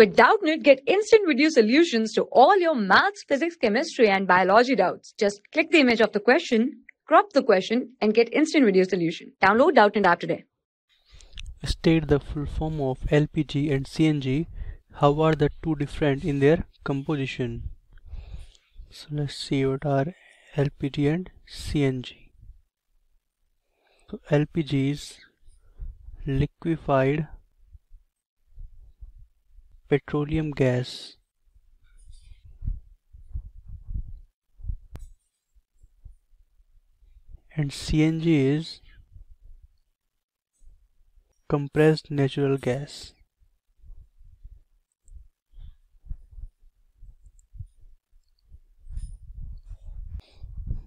With Doubtnut, get instant video solutions to all your maths, physics, chemistry, and biology doubts. Just click the image of the question, crop the question, and get instant video solution. Download Doubtnut app today. State the full form of LPG and CNG. How are the two different in their composition? So let's see what are LPG and CNG. So LPG is liquefied petroleum gas and CNG is compressed natural gas.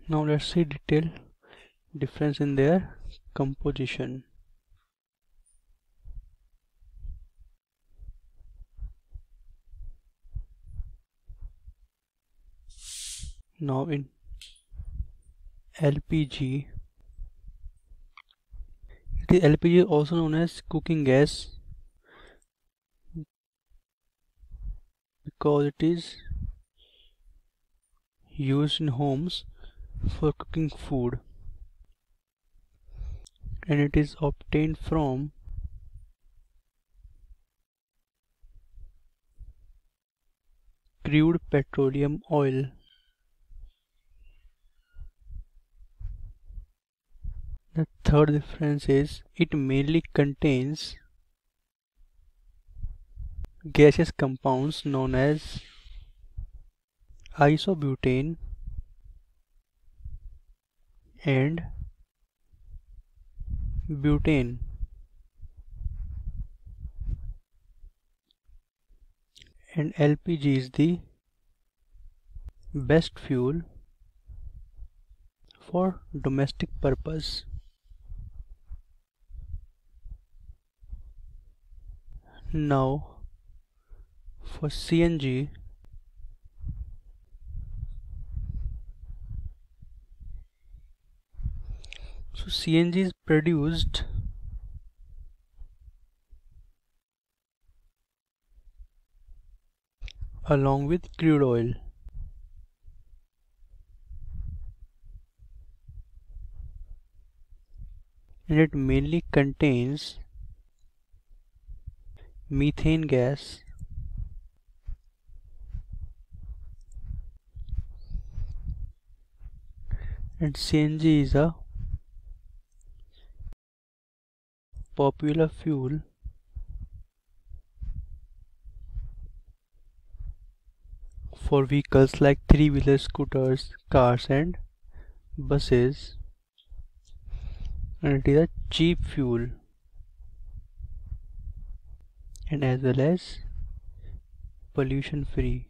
Now let's see detail difference in their composition. Now in LPG it is LPG also known as cooking gas because it is used in homes for cooking food and it is obtained from crude petroleum oil. The third difference is it mainly contains gaseous compounds known as isobutane and butane and LPG is the best fuel for domestic purpose. Now for CNG So CNG is produced along with crude oil. And it mainly contains methane gas. And CNG is a popular fuel. For vehicles like three-wheeler scooters, cars and buses. And it is a cheap fuel and as well as pollution free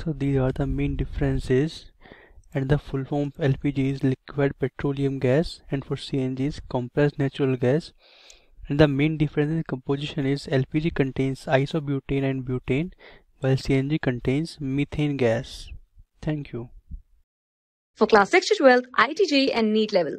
so these are the main differences and the full form of LPG is liquid petroleum gas and for CNG is compressed natural gas and the main difference in composition is LPG contains isobutane and butane while CNG contains methane gas. Thank you. For class 6 to 12, IIT JEE and NEET level.